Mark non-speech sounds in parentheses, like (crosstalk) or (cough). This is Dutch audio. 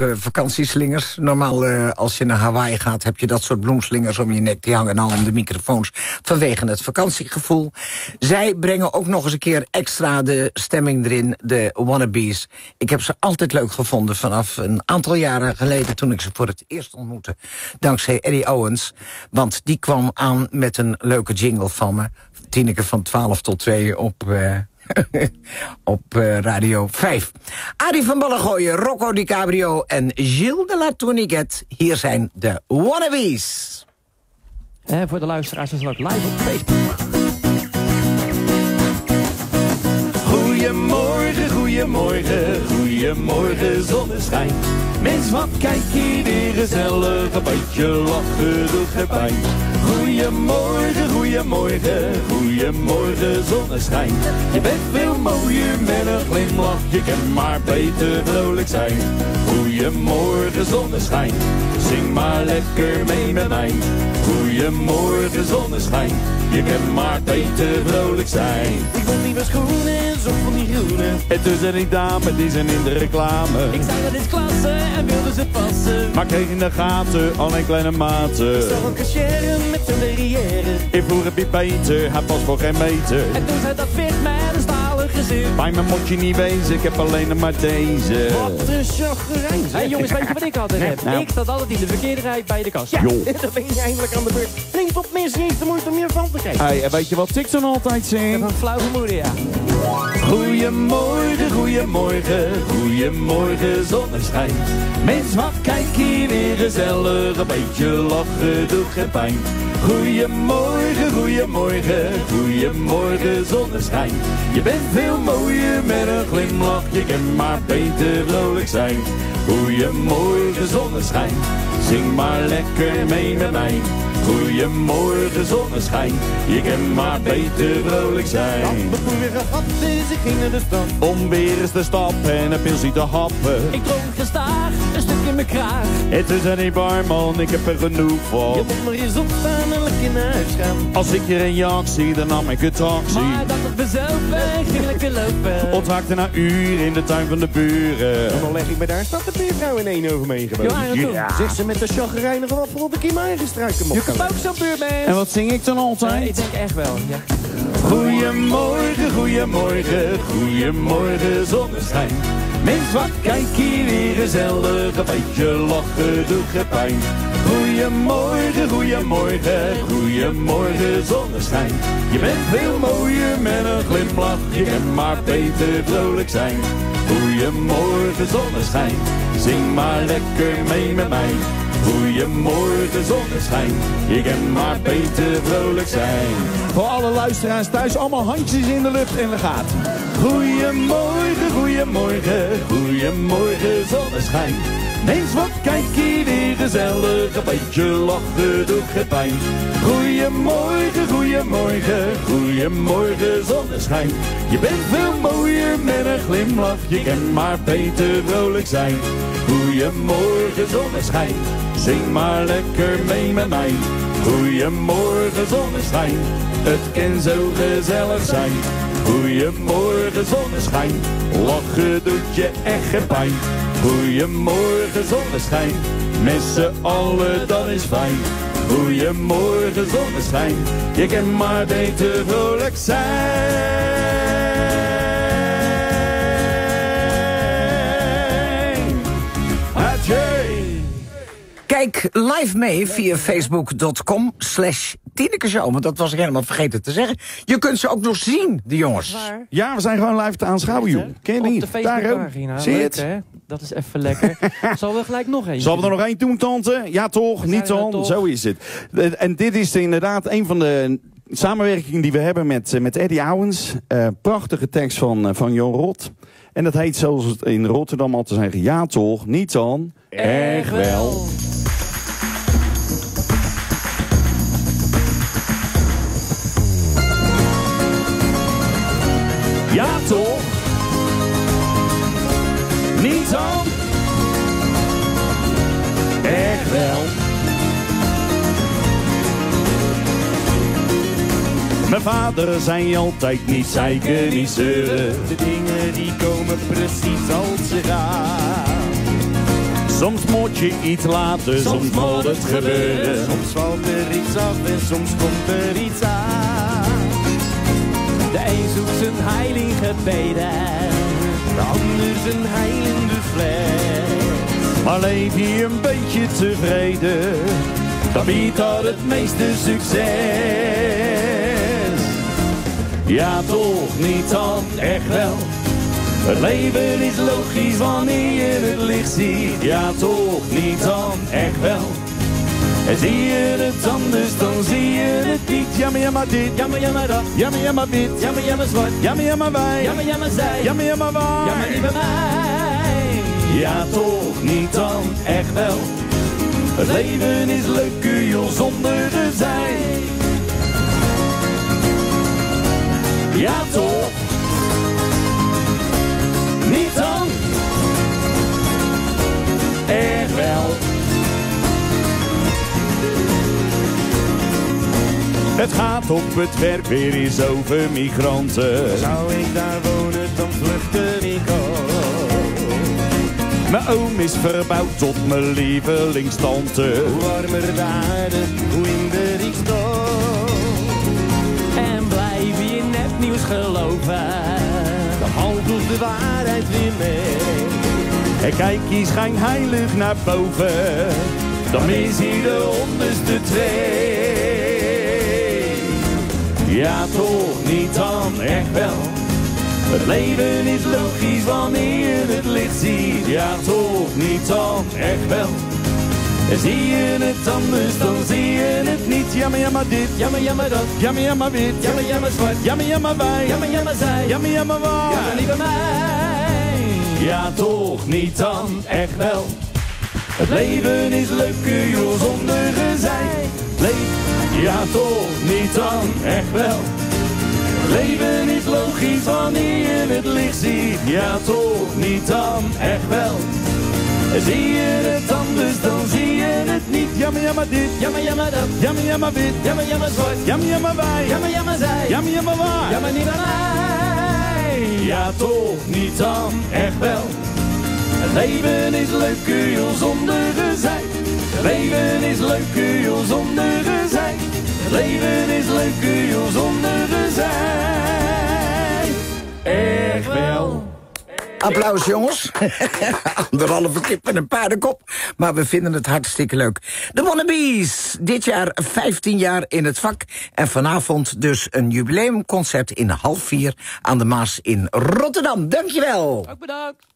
vakantieslingers. Normaal, uh, als je naar Hawaii gaat, heb je dat soort bloemslingers om je nek. Die hangen al om de microfoons vanwege het vakantiegevoel. Zij brengen ook nog eens een keer extra de stemming erin, de wannabes. Ik heb ze altijd leuk gevonden vanaf een aantal jaren geleden... toen ik ze voor het eerst ontmoette, dankzij Eddie Owens. Want die kwam aan met een leuke jingle van me. Tineke van 12 tot 2 op... Uh, (laughs) op uh, Radio 5. Adi van Ballengooien, Rocco Di Cabrio en Gilles de la Tourniquet. Hier zijn de Wannabes. Eh, voor de luisteraars is het ook live op Facebook. Goedemorgen, goedemorgen, goedemorgen zonneschijn. Mens, wat kijk je weer gezellig, een beetje lachen doet geen pijn. Goedemorgen, goedemorgen, goedemorgen zonneschijn. Je bent veel mooier met een glimlach, je kan maar beter vrolijk zijn. Goedemorgen zonneschijn, zing maar lekker mee met mij. Goedemorgen zonneschijn, je kan maar beter vrolijk zijn. Ik vond nieuwe schoenen, zo van die groene. En tussen die dame, die zijn in de reclame. Ik zei dat is klasse en wilde ze passen. Maar kreeg in de gaten alleen kleine maten. Ik zag een cashier met een derrière. Ik vroeg het beter, hij past voor geen meter. En toen zei dat fit met Bij me moet je niet wezen, ik heb alleen maar deze. Wat een chagrijn. Hé hey, jongens, weet je wat ik altijd heb? Nou. Ik sta altijd in de verkeerde rij bij de kast. Ja, (laughs) dan ben je eindelijk aan de beurt. En ik vond mensen niet de moeite om je van te kijken. Hey, en weet je wat ik dan altijd Ik heb een flauw vermoeden, ja. Goedemorgen, goedemorgen, goedemorgen zonneschijn. Mens, wat kijk hier weer gezellig, een beetje lachen doet geen pijn. Goedemorgen, goedemorgen, goedemorgen zonneschijn. Je bent veel mooier met een glimlach, je kan maar beter vrolijk zijn. Goedemorgen zonneschijn, zing maar lekker mee met mij. Goedemorgen zonneschijn, je kan maar beter vrolijk zijn. De boeren gehad, dus ik ging naar de stad. Om weer eens te stappen en een pilsie te happen. Ik dronk gestaag, een stuk in mijn kraag. Het is niet barman, ik heb er genoeg Je van. moet maar eens opstaan en gaan. Als ik je een jak zie, dan nam ik een taxi. Maar dat het bezelven, ging lekker lopen. (laughs) Ontwaakte na uur in de tuin van de buren. En dan leg ik me daar, staat de buurvrouw in één over me heen Ja? Ja. Zegt ze met de chagrijnige wat op in mijn eigen struikenmok Je kunt ook zo'n. En wat zing ik dan altijd? ik denk echt wel, ja. Goedemorgen, goedemorgen, goedemorgen zonneschijn. Mens, wat kijk hier weer gezellig, een beetje lachen doet geen pijn. Goedemorgen, goedemorgen, goedemorgen zonneschijn. Je bent veel mooier met een glimlach, je kan maar beter vrolijk zijn. Goedemorgen zonneschijn, zing maar lekker mee met mij. Goedemorgen zonneschijn, je kan maar beter vrolijk zijn. Voor alle luisteraars thuis, allemaal handjes in de lucht en we gaat. Goedemorgen, goedemorgen, goedemorgen zonneschijn. Mens, wat kijk hier weer gezellig, een beetje lachen doet geen pijn. Goedemorgen, goedemorgen, goedemorgen zonneschijn. Je bent veel mooier met een glimlach, je kan maar beter vrolijk zijn. Goedemorgen zonneschijn, zing maar lekker mee met mij. Goedemorgen zonneschijn, het kan zo gezellig zijn. Goedemorgen zonneschijn, lachen doet je echt geen pijn. Goedemorgen zonneschijn, met z'n allen dat is fijn. Goedemorgen zonneschijn, je kan maar beter vrolijk zijn. Kijk live mee via facebook.com slash. Want dat was ik helemaal vergeten te zeggen. Je kunt ze ook nog zien, de jongens. Waar? Ja, we zijn gewoon live te aanschouwen, joh. Ken je Op niet? de Daar ook. Facebookpagina. Zie je het? hè? Dat is even lekker. (laughs) Zal er gelijk nog één Zal er nog één doen, tante? Ja, toch? We Niet dan? toch. Zo is het. En dit is inderdaad een van de samenwerkingen die we hebben met, eh, met Eddie Owens. Eh, prachtige tekst van, eh, van Jon Rot. En dat heet zoals het in Rotterdam altijd zeggen. Ja, toch? Niet dan? Erg wel. Ja, toch? Niet dan? Echt wel. Mijn vader zei altijd niet zeiken, niet zeuren. De dingen die komen precies als ze gaan. Soms moet je iets laten, soms, moet het gebeuren. Soms valt er iets af en soms komt er iets aan. De een zoekt zijn heilige gebeden. De ander zijn heilende fles. Maar leef je een beetje tevreden, dan biedt dat het meeste succes. Ja, toch niet dan, echt wel. Het leven is logisch wanneer je het licht ziet. Ja, toch niet dan, echt wel. En zie je het anders, dan zie je het niet. Jammer, jammer dit, Jammer, jammer dat. jammer, jammer wit. Jammer, jammer zwart. Jammer, jammer wij, Jammer, jammer zij. jammer, jammer waar. Jammer niet bij mij. Ja, toch niet dan, echt wel. Het leven is leuk, joh, zonder gezeik. Ja, toch? Het gaat op het werk weer eens over migranten. Zou ik daar wonen, dan vluchtte ik ook. Mijn oom is verbouwd tot mijn lievelingstante. Hoe warmer de aarde, hoe in de riekstoot. En blijf je in nepnieuws geloven. Dan handelt de waarheid weer mee. En kijk je schijnheilig naar boven, dan mis je de onderste twee. Ja, toch niet dan, echt wel. Het leven is logisch wanneer je het licht ziet. Ja, toch niet dan, echt wel. En zie je het anders, dan zie je het niet. Jammer, jammer dit, Jammer, jammer dat. jammer, jammer wit. Jammer, jammer zwart. Jammer, jammer wij, Jammer, jammer zij. jammer, jammer waar. Jammer niet bij mij. Ja, toch niet dan, echt wel. Het leven is leuker, joh, zonder gezeik. Leef, ja, toch niet dan, echt wel. Leven is logisch wanneer je het licht ziet. Ja, toch niet dan, echt wel. Zie je het anders, dan zie je het niet. Jammer, jammer dit, Jammer, jammer dat. jammer, jammer wit. Jammer, jammer zwart. Jammer, jammer wij, Jammer, jammer zij. jammer, jammer waar. Jammer niet bij mij. Ja, toch niet dan, echt wel. Het leven is leuker, joh, zonder gezeik. Leven is leuker, joh, zonder gezeik. Echt wel. Applaus jongens. (laughs) Anderhalve kip en een paardenkop. Maar we vinden het hartstikke leuk. De Wannabees. Dit jaar 15 jaar in het vak. En vanavond dus een jubileumconcert in half vier aan de Maas in Rotterdam. Dankjewel. Ook bedankt.